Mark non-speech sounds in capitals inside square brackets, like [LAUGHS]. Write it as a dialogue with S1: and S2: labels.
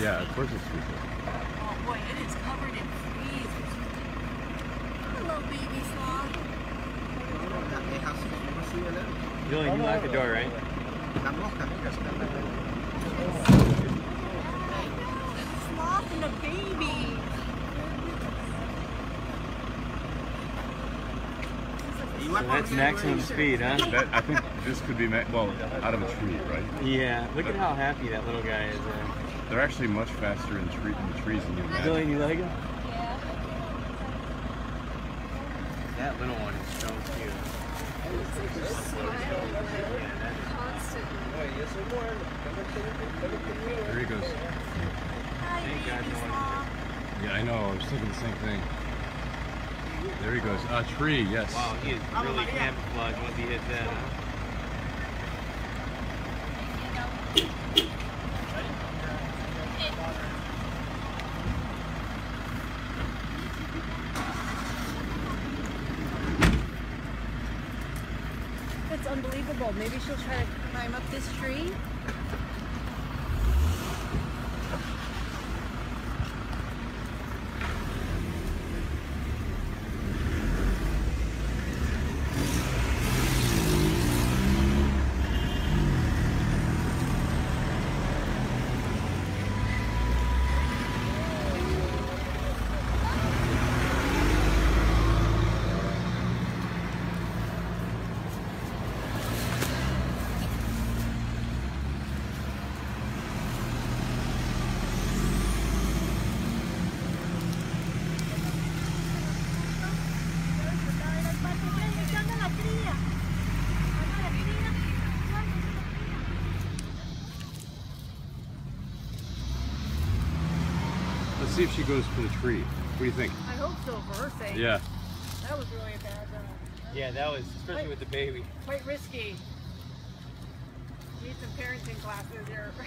S1: Yeah, of course it's sweet.
S2: Oh boy, it is covered in trees. Hello, baby sloth.
S3: Julian, you locked the door, right?
S2: Sloth and a baby.
S3: So that's maximum speed, huh?
S1: That, I think this could be, ma- well, out of a tree, right?
S3: Yeah. Look at how happy that little guy is there.
S1: They're actually much faster in, tree, in the trees than you imagine.
S3: Julian, you like him?
S2: Yeah.
S3: That little one is so cute.
S1: There he goes.
S2: Hi,
S3: Thank
S2: baby
S3: no one-
S2: sloth.
S1: Yeah, I know. I was thinking the same thing. There he goes. A tree, yes.
S3: Wow, he is oh, really camouflaged once he hits that. Uh,
S2: That's unbelievable. Maybe she'll try to climb up this tree.
S1: Let's see if she goes for the tree. What do you think?
S2: I hope so for her sake.
S1: Yeah.
S2: That was really a bad, uh,
S3: Yeah, that was, especially with the baby.
S2: quite risky. Need some parenting classes here. [LAUGHS]